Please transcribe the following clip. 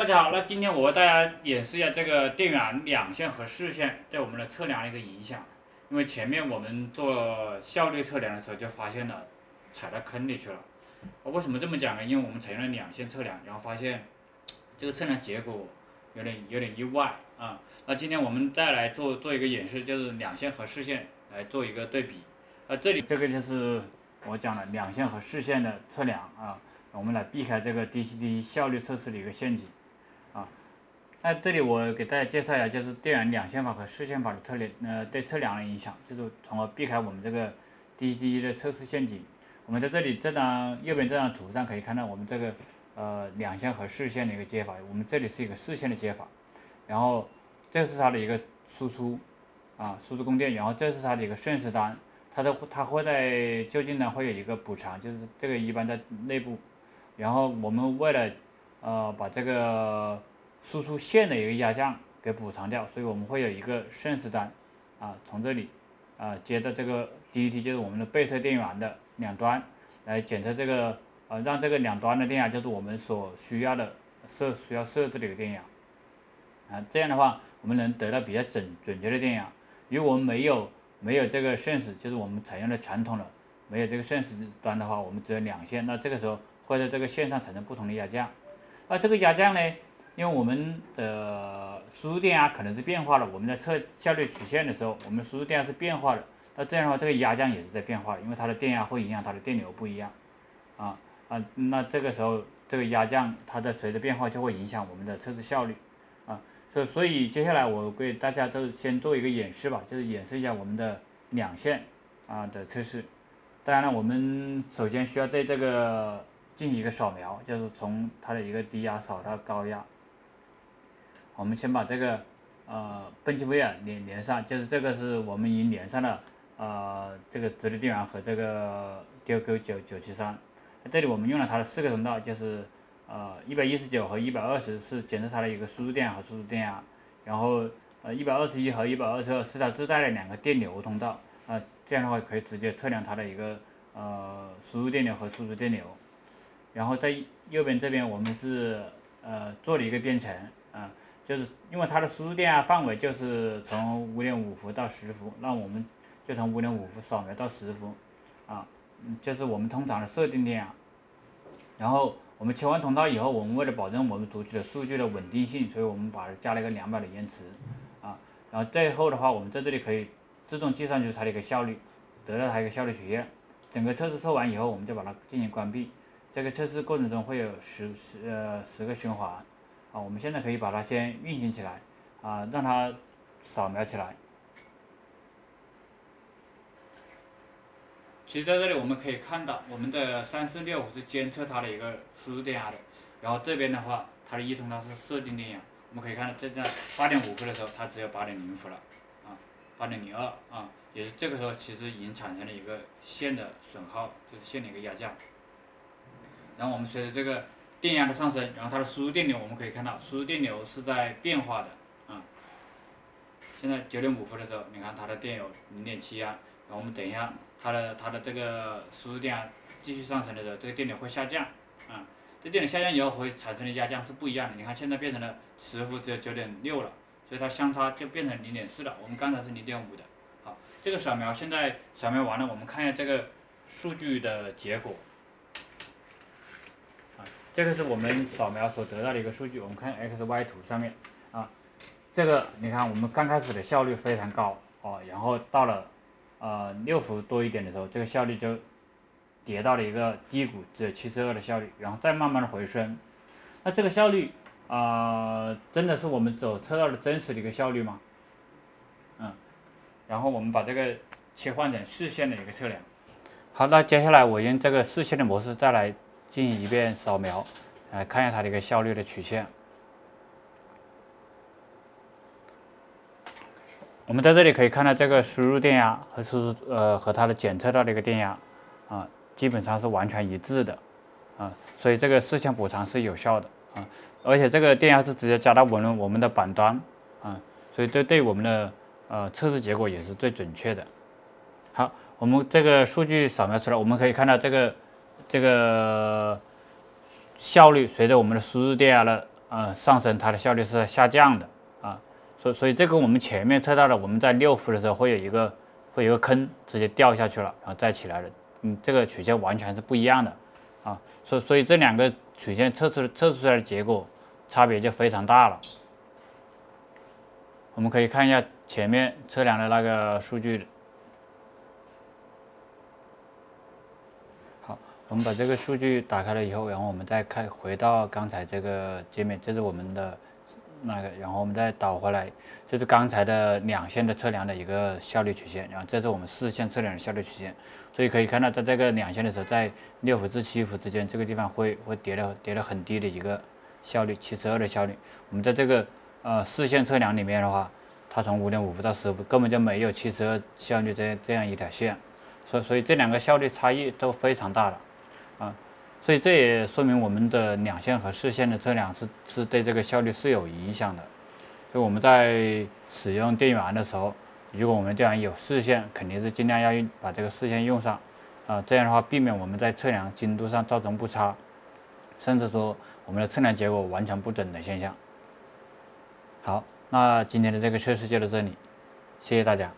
大家好，那今天我为大家演示一下这个电源两线和四线对我们的测量一个影响。因为前面我们做效率测量的时候就发现了踩到坑里去了。为什么这么讲呢？因为我们采用了两线测量，然后发现这个测量结果有点有点意外啊。那今天我们再来做做一个演示，就是两线和四线来做一个对比。那这里这个就是我讲的两线和四线的测量啊，我们来避开这个 DCD 效率测试的一个陷阱。那这里我给大家介绍一下，就是电源两线法和四线法的测量，呃，对测量的影响，就是从而避开我们这个 DCD 的测试陷阱。我们在这里这张右边这张图上可以看到，我们这个呃两线和四线的一个接法，我们这里是一个四线的接法，然后这是它的一个输出啊，输出供电，然后这是它的一个顺时单，它的它会在就近呢会有一个补偿，就是这个一般在内部，然后我们为了呃把这个输出线的一个压降给补偿掉，所以我们会有一个顺时单，啊，从这里啊接到这个 DET 就是我们的贝特电源的两端来检测这个呃让这个两端的电压就是我们所需要的设需要设置的一个电压，啊这样的话我们能得到比较准准确的电压。如果我们没有没有这个 Sense，，就是我们采用的传统的没有这个 Sense 端的话，我们只有两线，那这个时候会在这个线上产生不同的压降，那这个压降呢？因为我们的输入电压可能是变化的，我们在测效率曲线的时候，我们输入电压是变化的，那这样的话，这个压降也是在变化，因为它的电压会影响它的电流不一样，啊啊，那这个时候这个压降它的随着变化就会影响我们的测试效率，啊，所所以接下来我给大家都先做一个演示吧，就是演示一下我们的两线啊的测试，当然了，我们首先需要对这个进行一个扫描，就是从它的一个低压扫到高压。我们先把这个呃奔驰威尔连连上，就是这个是我们已经连上了呃这个直流电源和这个 DQ 九九七三。这里我们用了它的四个通道，就是呃一百一十九和一百二十是检测它的一个输入电压和输出电压，然后呃一百二十一和一百二十二是它自带的两个电流通道，啊这样的话可以直接测量它的一个呃输入电流和输出电流。然后在右边这边我们是呃做了一个编程啊。就是因为它的输入电压范围就是从五点五伏到十伏，那我们就从五点五伏扫描到十伏，啊，就是我们通常的设定电压。然后我们切换通道以后，我们为了保证我们读取的数据的稳定性，所以我们把它加了一个两百的延迟，啊，然后最后的话，我们在这里可以自动计算出它的一个效率，得到它一个效率曲线。整个测试测完以后，我们就把它进行关闭。这个测试过程中会有十十呃十个循环。啊，我们现在可以把它先运行起来，啊，让它扫描起来。其实在这里我们可以看到，我们的三四六是监测它的一个输入电压的，然后这边的话，它的一通它是设定电压。我们可以看到，这在八点五伏的时候，它只有八点零伏了，啊，八点零二啊，也是这个时候其实已经产生了一个线的损耗，就是线的一个压降。然后我们随着这个。电压的上升，然后它的输入电流我们可以看到，输入电流是在变化的啊。现在九点五伏的时候，你看它的电有零点七啊，然后我们等一下，它的它的这个输入电压继续上升的时候，这个电流会下降啊。这电流下降以后会产生的压降是不一样的，你看现在变成了十伏只有九点六了，所以它相差就变成零点四了。我们刚才是零点五的。好，这个扫描现在扫描完了，我们看一下这个数据的结果。这个是我们扫描所得到的一个数据，我们看 X Y 图上面啊，这个你看我们刚开始的效率非常高哦，然后到了呃六伏多一点的时候，这个效率就跌到了一个低谷，只有七十二的效率，然后再慢慢的回升。那这个效率啊，真的是我们走车道的真实的一个效率吗？嗯，然后我们把这个切换成视线的一个测量。好，那接下来我用这个视线的模式再来。进行一遍扫描，来看一下它的一个效率的曲线。我们在这里可以看到这个输入电压和输入呃和它的检测到的一个电压啊，基本上是完全一致的啊，所以这个视线补偿是有效的啊，而且这个电压是直接加到我们我们的板端啊，所以这对我们的呃测试结果也是最准确的。好，我们这个数据扫描出来，我们可以看到这个。这个效率随着我们的输入电压的呃上升，它的效率是在下降的啊。所所以这个我们前面测到的，我们在六伏的时候会有一个会有一个坑直接掉下去了，然后再起来了。嗯，这个曲线完全是不一样的啊。所所以这两个曲线测出测出来的结果差别就非常大了。我们可以看一下前面测量的那个数据。我们把这个数据打开了以后，然后我们再看回到刚才这个界面，这是我们的那个，然后我们再导回来，这是刚才的两线的测量的一个效率曲线，然后这是我们四线测量的效率曲线。所以可以看到，在这个两线的时候，在六伏至七伏之间，这个地方会会跌了跌了很低的一个效率，七十二的效率。我们在这个呃四线测量里面的话，它从五点五伏到十伏根本就没有七十二效率这这样一条线，所所以这两个效率差异都非常大的。啊，所以这也说明我们的两线和四线的测量是是对这个效率是有影响的。所以我们在使用电源的时候，如果我们电源有四线，肯定是尽量要用把这个四线用上啊，这样的话避免我们在测量精度上造成误差，甚至说我们的测量结果完全不准的现象。好，那今天的这个测试就到这里，谢谢大家。